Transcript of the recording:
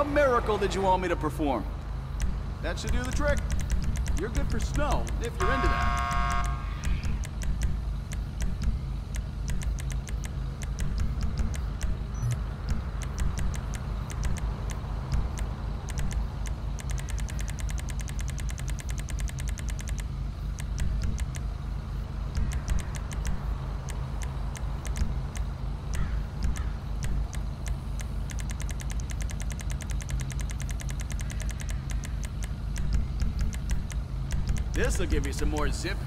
what miracle did you want me to perform? That should do the trick. You're good for snow, if you're into that. This'll give you some more zip.